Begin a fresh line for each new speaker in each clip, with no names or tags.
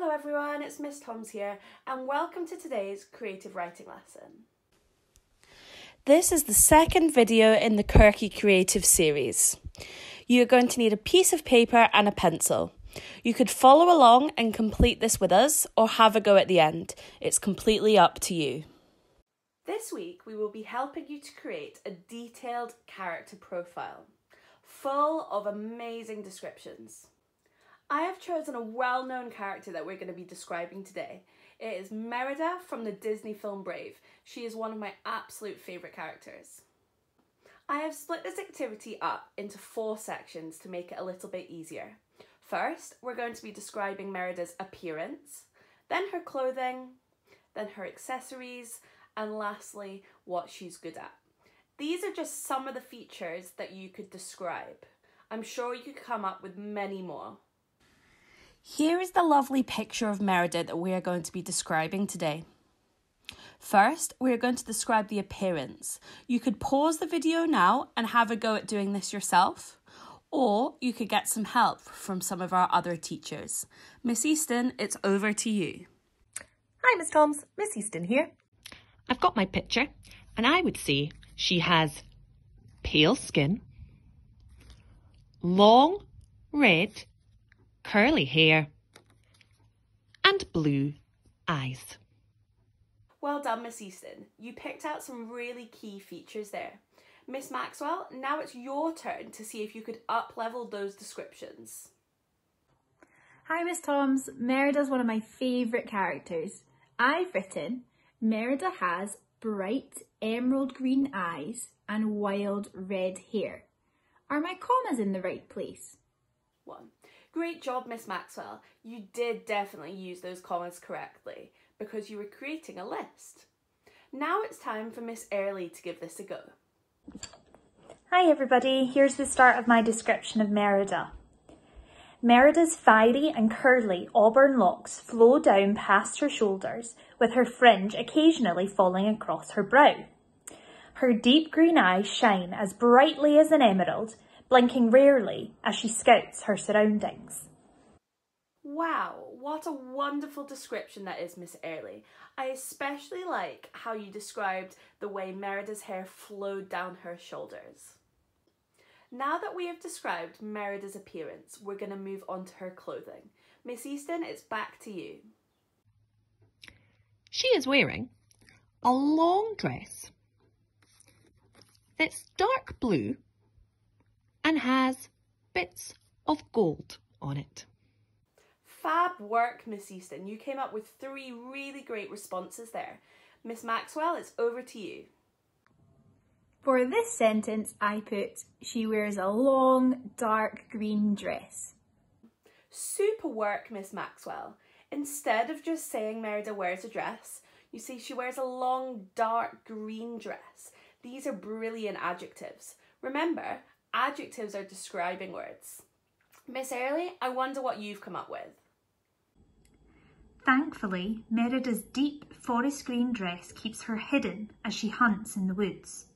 Hello everyone, it's Miss Toms here and welcome to today's creative writing lesson. This is the second video in the Kirky Creative series. You're going to need a piece of paper and a pencil. You could follow along and complete this with us or have a go at the end. It's completely up to you. This week we will be helping you to create a detailed character profile, full of amazing descriptions. I have chosen a well-known character that we're going to be describing today. It is Merida from the Disney film Brave. She is one of my absolute favourite characters. I have split this activity up into four sections to make it a little bit easier. First, we're going to be describing Merida's appearance, then her clothing, then her accessories, and lastly, what she's good at. These are just some of the features that you could describe. I'm sure you could come up with many more. Here is the lovely picture of Merida that we are going to be describing today. First, we are going to describe the appearance. You could pause the video now and have a go at doing this yourself, or you could get some help from some of our other teachers. Miss Easton, it's over to you.
Hi, Miss Toms. Miss Easton here. I've got my picture, and I would say she has pale skin, long, red, curly hair, and blue eyes.
Well done, Miss Easton. You picked out some really key features there. Miss Maxwell, now it's your turn to see if you could up-level those descriptions.
Hi, Miss Toms. Merida's one of my favourite characters. I've written Merida has bright emerald green eyes and wild red hair. Are my commas in the right place?
One. Great job, Miss Maxwell. You did definitely use those commas correctly because you were creating a list. Now it's time for Miss Airlie to give this a go.
Hi everybody, here's the start of my description of Merida. Merida's fiery and curly auburn locks flow down past her shoulders, with her fringe occasionally falling across her brow. Her deep green eyes shine as brightly as an emerald, blinking rarely as she scouts her surroundings.
Wow, what a wonderful description that is, Miss Airlie. I especially like how you described the way Merida's hair flowed down her shoulders. Now that we have described Merida's appearance, we're going to move on to her clothing. Miss Easton, it's back to you.
She is wearing a long dress that's dark blue and has bits of gold on it.
Fab work, Miss Easton. You came up with three really great responses there. Miss Maxwell, it's over to you.
For this sentence, I put, she wears a long, dark green dress.
Super work, Miss Maxwell. Instead of just saying Merida wears a dress, you see she wears a long, dark green dress. These are brilliant adjectives. Remember, adjectives are describing words. Miss Airlie, I wonder what you've come up with.
Thankfully, Merida's deep forest green dress keeps her hidden as she hunts in the woods.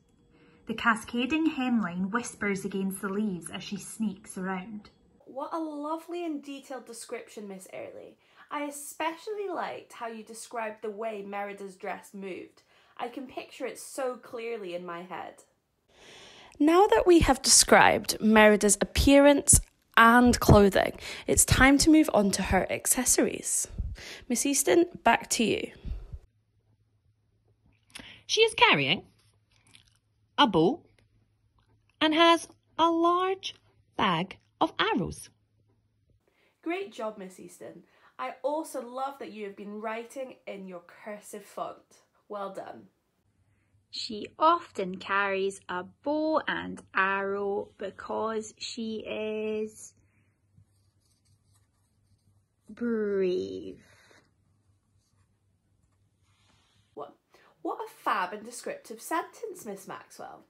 The cascading hemline whispers against the leaves as she sneaks around.
What a lovely and detailed description, Miss Airlie. I especially liked how you described the way Merida's dress moved. I can picture it so clearly in my head. Now that we have described Merida's appearance and clothing, it's time to move on to her accessories. Miss Easton, back to you.
She is carrying a bow and has a large bag of arrows.
Great job, Miss Easton. I also love that you have been writing in your cursive font. Well done.
She often carries a bow and arrow because she is brave.
What, what a fab and descriptive sentence, Miss Maxwell.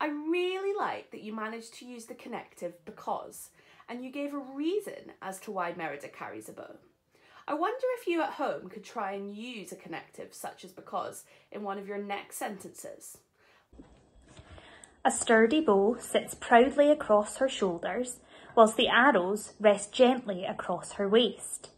I really like that you managed to use the connective because and you gave a reason as to why Merida carries a bow. I wonder if you at home could try and use a connective such as because in one of your next sentences.
A sturdy bow sits proudly across her shoulders, whilst the arrows rest gently across her waist.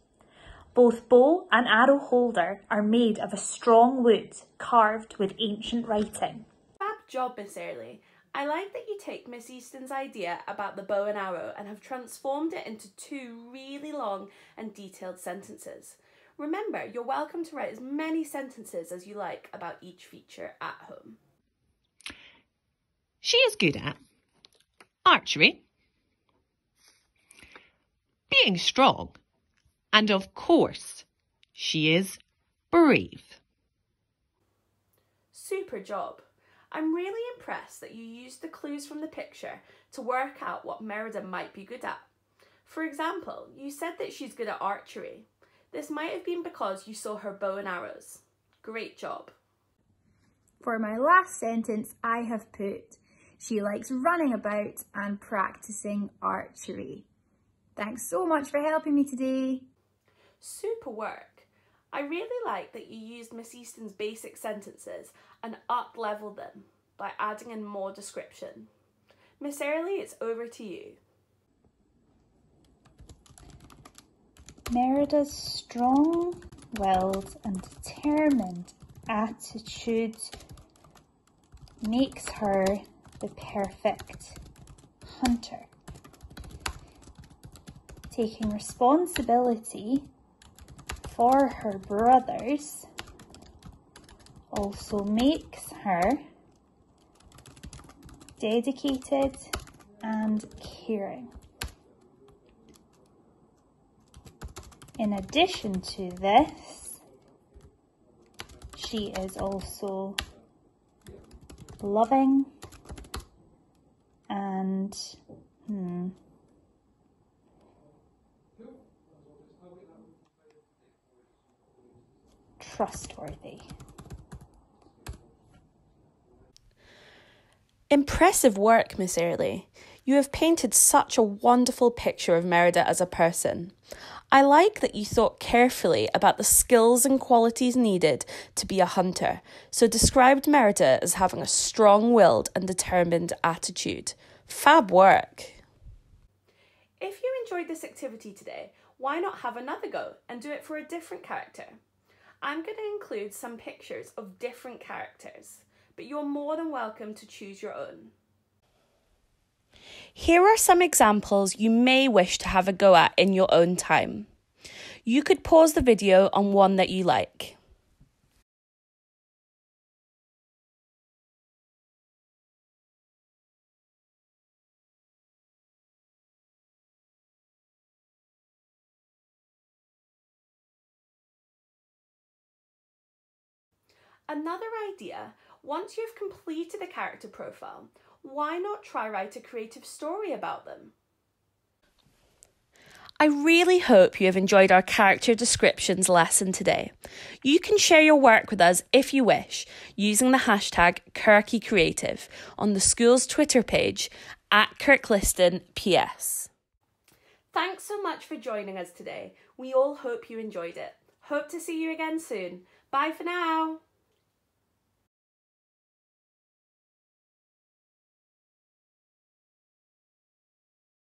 Both bow and arrow holder are made of a strong wood carved with ancient writing.
Fab job, Miss Airlie. I like that you take Miss Easton's idea about the bow and arrow and have transformed it into two really long and detailed sentences. Remember, you're welcome to write as many sentences as you like about each feature at home.
She is good at archery, being strong, and of course, she is brave.
Super job. I'm really impressed that you used the clues from the picture to work out what Merida might be good at. For example, you said that she's good at archery. This might have been because you saw her bow and arrows. Great job.
For my last sentence, I have put, she likes running about and practicing archery. Thanks so much for helping me today.
Super work. I really like that you used Miss Easton's basic sentences and up-leveled them by adding in more description. Miss Airlie, it's over to you.
Merida's strong willed and determined attitude makes her the perfect hunter. Taking responsibility for her brothers also makes her dedicated and caring. In addition to this, she is also loving and hmm, trustworthy.
Impressive work, Miss Airlie. You have painted such a wonderful picture of Merida as a person. I like that you thought carefully about the skills and qualities needed to be a hunter, so described Merida as having a strong willed and determined attitude. Fab work! If you enjoyed this activity today, why not have another go and do it for a different character? I'm going to include some pictures of different characters, but you're more than welcome to choose your own. Here are some examples you may wish to have a go at in your own time. You could pause the video on one that you like. Another idea, once you've completed a character profile, why not try write a creative story about them? I really hope you have enjoyed our character descriptions lesson today. You can share your work with us if you wish using the hashtag KirkyCreative on the school's Twitter page at KirkListonPS. Thanks so much for joining us today. We all hope you enjoyed it. Hope to see you again soon. Bye for now.